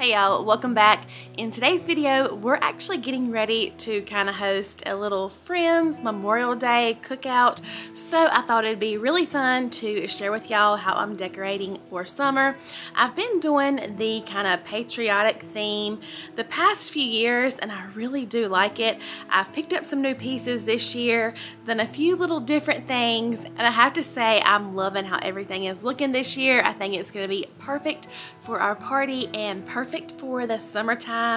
Hey y'all, welcome back. In today's video, we're actually getting ready to kind of host a little Friends Memorial Day cookout. So I thought it'd be really fun to share with y'all how I'm decorating for summer. I've been doing the kind of patriotic theme the past few years and I really do like it. I've picked up some new pieces this year, done a few little different things, and I have to say I'm loving how everything is looking this year. I think it's gonna be perfect for our party and perfect for the summertime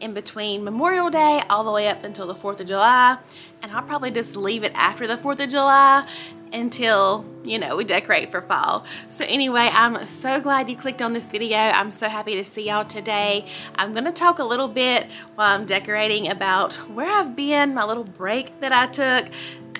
in between Memorial Day all the way up until the 4th of July. And I'll probably just leave it after the 4th of July until, you know, we decorate for fall. So anyway, I'm so glad you clicked on this video. I'm so happy to see y'all today. I'm gonna talk a little bit while I'm decorating about where I've been, my little break that I took.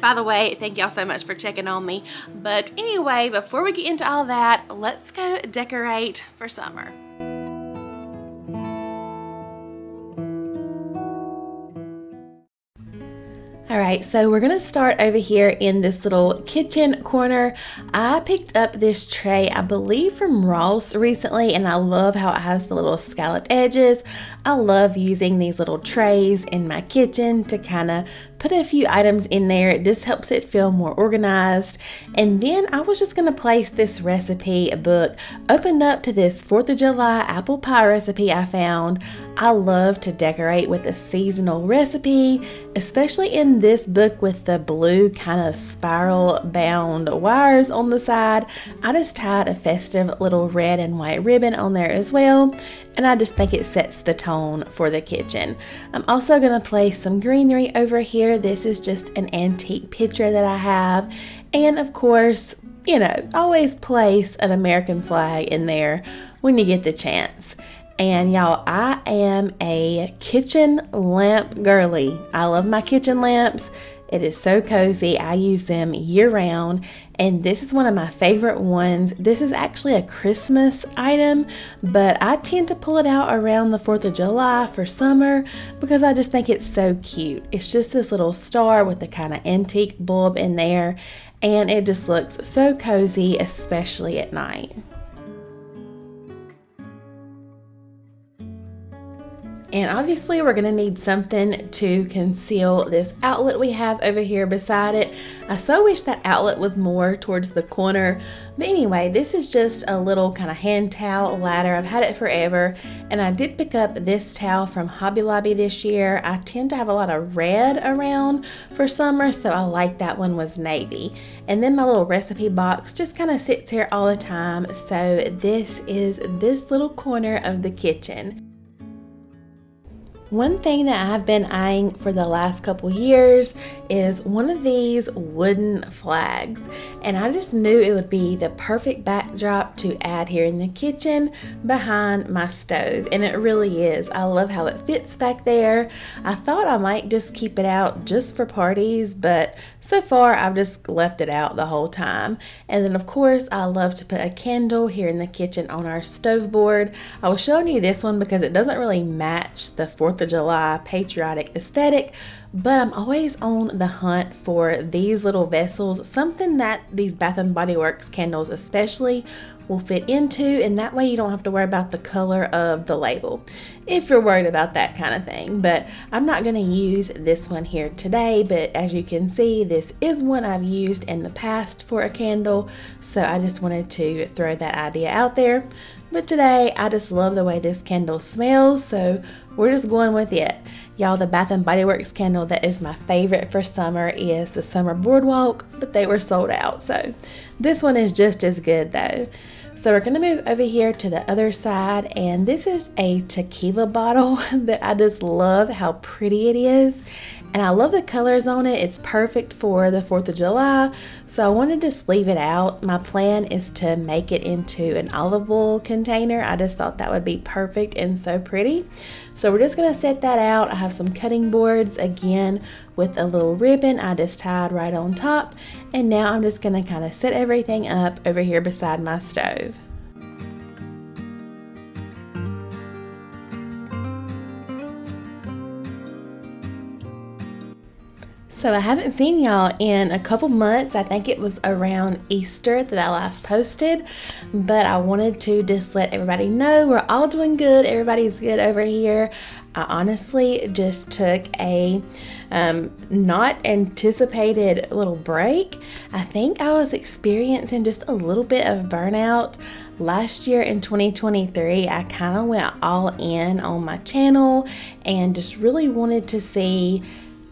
By the way, thank y'all so much for checking on me. But anyway, before we get into all that, let's go decorate for summer. All right, so we're gonna start over here in this little kitchen corner. I picked up this tray, I believe from Ross recently, and I love how it has the little scalloped edges. I love using these little trays in my kitchen to kind of put a few items in there. It just helps it feel more organized. And then I was just gonna place this recipe book opened up to this 4th of July apple pie recipe I found. I love to decorate with a seasonal recipe, especially in this book with the blue kind of spiral bound wires on the side. I just tied a festive little red and white ribbon on there as well and I just think it sets the tone for the kitchen. I'm also going to place some greenery over here. This is just an antique picture that I have. And of course, you know, always place an American flag in there when you get the chance. And y'all, I am a kitchen lamp girly. I love my kitchen lamps. It is so cozy. I use them year round, and this is one of my favorite ones. This is actually a Christmas item, but I tend to pull it out around the 4th of July for summer because I just think it's so cute. It's just this little star with the kind of antique bulb in there, and it just looks so cozy, especially at night. And obviously we're gonna need something to conceal this outlet we have over here beside it. I so wish that outlet was more towards the corner. But anyway, this is just a little kind of hand towel ladder. I've had it forever. And I did pick up this towel from Hobby Lobby this year. I tend to have a lot of red around for summer, so I like that one was navy. And then my little recipe box just kind of sits here all the time. So this is this little corner of the kitchen. One thing that I've been eyeing for the last couple years is one of these wooden flags and I just knew it would be the perfect backdrop to add here in the kitchen behind my stove and it really is. I love how it fits back there. I thought I might just keep it out just for parties but so far I've just left it out the whole time and then of course I love to put a candle here in the kitchen on our stove board. I was showing you this one because it doesn't really match the 4th 4th of July patriotic aesthetic, but I'm always on the hunt for these little vessels, something that these Bath and Body Works candles especially will fit into and that way you don't have to worry about the color of the label if you're worried about that kind of thing. But I'm not going to use this one here today but as you can see this is one I've used in the past for a candle so I just wanted to throw that idea out there but today I just love the way this candle smells so we're just going with it. Y'all, the Bath & Body Works candle that is my favorite for summer is the Summer Boardwalk, but they were sold out. So this one is just as good though. So we're gonna move over here to the other side and this is a tequila bottle that I just love how pretty it is and I love the colors on it. It's perfect for the 4th of July, so I wanted to leave it out. My plan is to make it into an olive oil container. I just thought that would be perfect and so pretty. So we're just gonna set that out. I have some cutting boards again with a little ribbon I just tied right on top. And now I'm just gonna kind of set everything up over here beside my stove. So I haven't seen y'all in a couple months. I think it was around Easter that I last posted, but I wanted to just let everybody know we're all doing good. Everybody's good over here. I honestly just took a um, not anticipated little break. I think I was experiencing just a little bit of burnout. Last year in 2023, I kind of went all in on my channel and just really wanted to see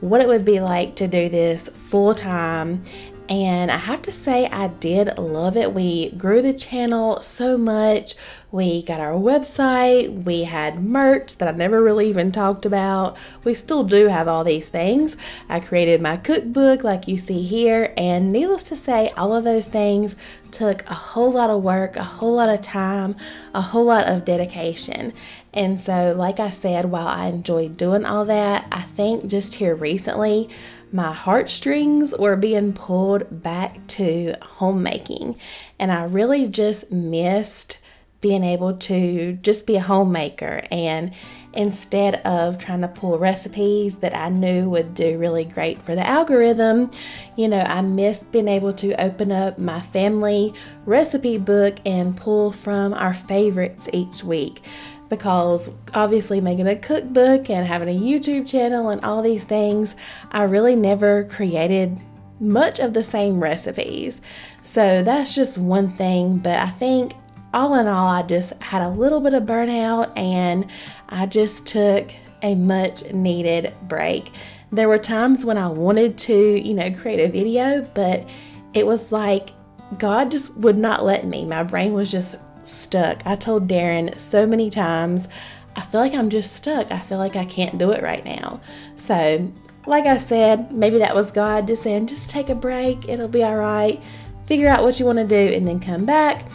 what it would be like to do this full time. And I have to say, I did love it. We grew the channel so much. We got our website, we had merch that I never really even talked about. We still do have all these things. I created my cookbook, like you see here, and needless to say, all of those things took a whole lot of work, a whole lot of time, a whole lot of dedication. And so, like I said, while I enjoyed doing all that, I think just here recently, my heartstrings were being pulled back to homemaking. And I really just missed being able to just be a homemaker and instead of trying to pull recipes that I knew would do really great for the algorithm, you know, I missed being able to open up my family recipe book and pull from our favorites each week. Because obviously, making a cookbook and having a YouTube channel and all these things, I really never created much of the same recipes. So that's just one thing, but I think all in all, I just had a little bit of burnout and I just took a much needed break. There were times when I wanted to, you know, create a video, but it was like God just would not let me. My brain was just stuck. I told Darren so many times, I feel like I'm just stuck. I feel like I can't do it right now. So, like I said, maybe that was God just saying, just take a break, it'll be all right. Figure out what you want to do and then come back.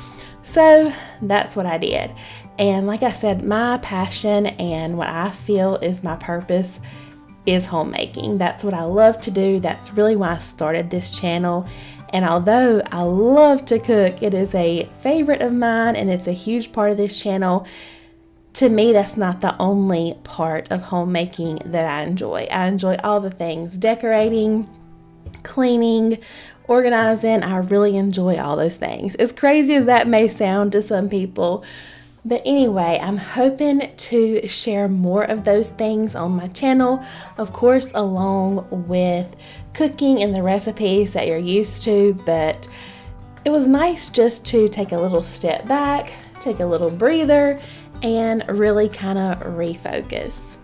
So that's what I did. And like I said, my passion and what I feel is my purpose is homemaking. That's what I love to do. That's really why I started this channel. And although I love to cook, it is a favorite of mine and it's a huge part of this channel. To me, that's not the only part of homemaking that I enjoy. I enjoy all the things decorating, cleaning, organizing. I really enjoy all those things. As crazy as that may sound to some people. But anyway, I'm hoping to share more of those things on my channel, of course, along with cooking and the recipes that you're used to. But it was nice just to take a little step back, take a little breather, and really kind of refocus.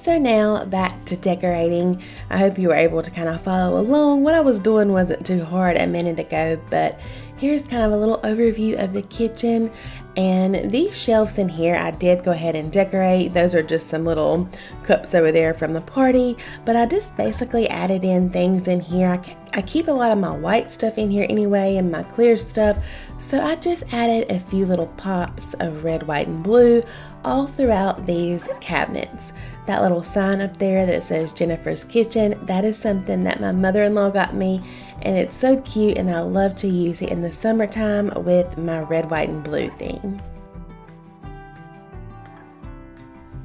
So now back to decorating. I hope you were able to kind of follow along. What I was doing wasn't too hard a minute ago, but here's kind of a little overview of the kitchen. And these shelves in here, I did go ahead and decorate. Those are just some little cups over there from the party. But I just basically added in things in here. I, I keep a lot of my white stuff in here anyway and my clear stuff. So I just added a few little pops of red, white, and blue all throughout these cabinets. That little sign up there that says Jennifer's Kitchen, that is something that my mother-in-law got me and it's so cute and I love to use it in the summertime with my red, white, and blue theme.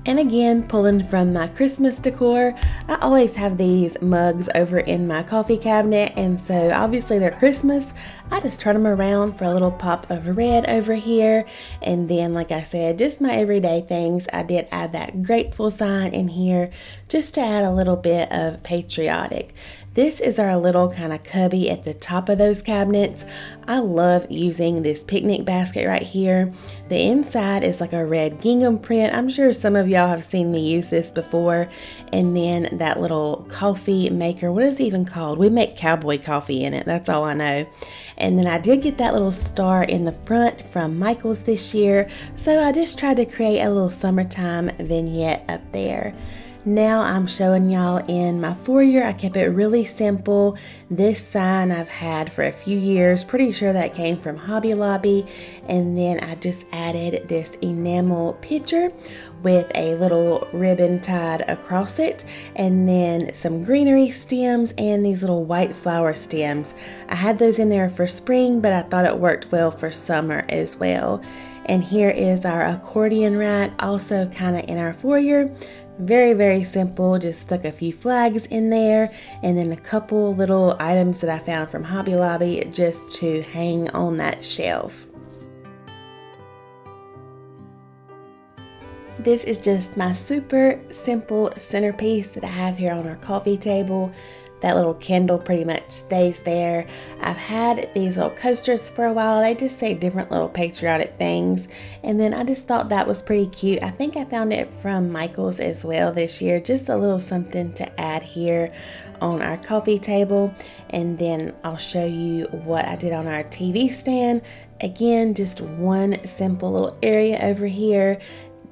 And again, pulling from my Christmas decor, I always have these mugs over in my coffee cabinet, and so obviously they're Christmas. I just turn them around for a little pop of red over here. And then, like I said, just my everyday things. I did add that grateful sign in here just to add a little bit of patriotic. This is our little kind of cubby at the top of those cabinets. I love using this picnic basket right here. The inside is like a red gingham print. I'm sure some of y'all have seen me use this before. And then that little coffee maker, what is it even called? We make cowboy coffee in it, that's all I know. And then I did get that little star in the front from Michaels this year. So I just tried to create a little summertime vignette up there. Now I'm showing y'all in my foyer. I kept it really simple. This sign I've had for a few years. Pretty sure that came from Hobby Lobby. And then I just added this enamel picture with a little ribbon tied across it and then some greenery stems and these little white flower stems. I had those in there for spring but I thought it worked well for summer as well. And here is our accordion rack, also kind of in our foyer. Very, very simple. Just stuck a few flags in there and then a couple little items that I found from Hobby Lobby just to hang on that shelf. This is just my super simple centerpiece that I have here on our coffee table that little candle pretty much stays there. I've had these little coasters for a while. They just say different little patriotic things. And then I just thought that was pretty cute. I think I found it from Michael's as well this year. Just a little something to add here on our coffee table. And then I'll show you what I did on our TV stand. Again, just one simple little area over here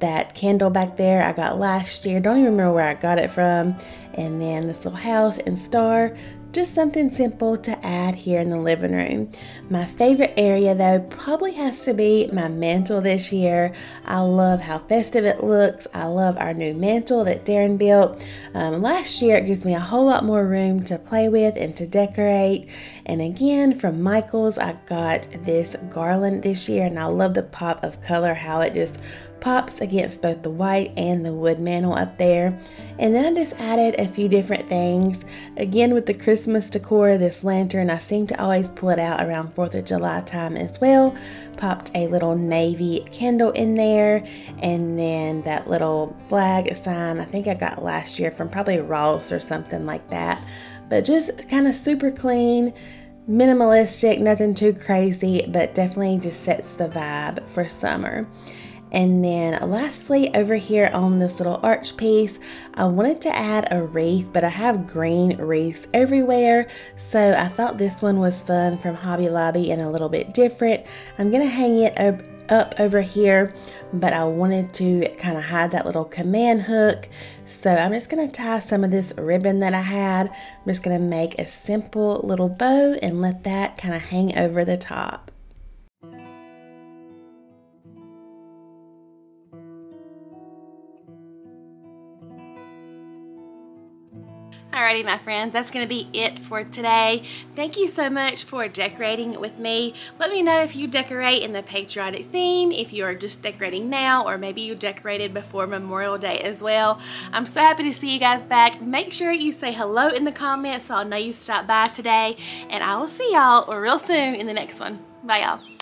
that candle back there I got last year. Don't even remember where I got it from. And then this little house and star. Just something simple to add here in the living room. My favorite area though probably has to be my mantle this year. I love how festive it looks. I love our new mantle that Darren built. Um, last year it gives me a whole lot more room to play with and to decorate. And again from Michaels I got this garland this year and I love the pop of color, how it just pops against both the white and the wood mantle up there. And then I just added a few different things. Again with the Christmas decor, this lantern, I seem to always pull it out around 4th of July time as well. Popped a little navy candle in there and then that little flag sign I think I got last year from probably Ross or something like that. But just kind of super clean minimalistic, nothing too crazy, but definitely just sets the vibe for summer. And then lastly, over here on this little arch piece, I wanted to add a wreath, but I have green wreaths everywhere. So I thought this one was fun from Hobby Lobby and a little bit different. I'm gonna hang it up up over here but I wanted to kind of hide that little command hook so I'm just going to tie some of this ribbon that I had I'm just going to make a simple little bow and let that kind of hang over the top Alrighty, my friends, that's going to be it for today. Thank you so much for decorating with me. Let me know if you decorate in the patriotic theme, if you are just decorating now, or maybe you decorated before Memorial Day as well. I'm so happy to see you guys back. Make sure you say hello in the comments so I'll know you stopped by today, and I will see y'all real soon in the next one. Bye, y'all.